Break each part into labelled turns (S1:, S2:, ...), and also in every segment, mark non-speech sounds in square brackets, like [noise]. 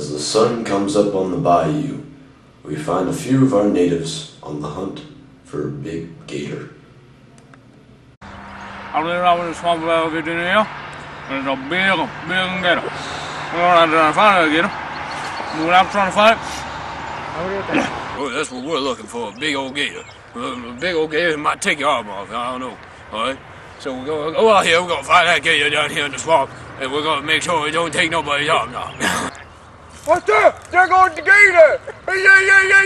S1: sun comes up on the bayou, we find a few of our natives on the hunt for a big gator.
S2: I'm living out in the swamp of Virginia. There's a big, big gator. We're gonna try to find that gator. We're out trying to find it.
S3: Well, that's what we're looking for, a big old gator. A big old gator might take your arm off, I don't know. Alright? So we're gonna go out here, we're gonna find that gator down here in the swamp, and we're gonna make sure it don't take nobody's arm off. [laughs]
S4: What's up? There goes the gator! Yeah, yeah, yeah,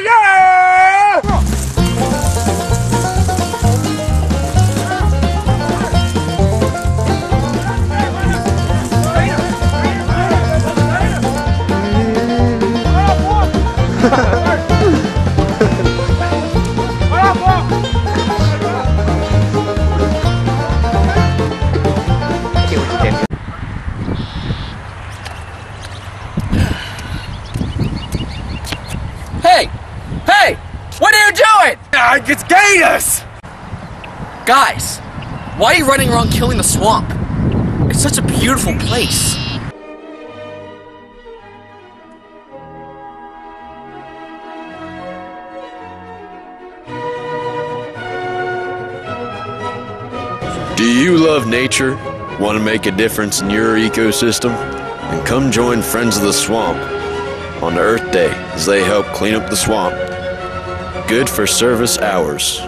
S5: are you?
S4: Ah, It's gators!
S5: Guys, why are you running around killing the swamp? It's such a beautiful place.
S1: Do you love nature? Want to make a difference in your ecosystem? Then come join Friends of the Swamp on Earth Day as they help clean up the swamp. Good for service hours.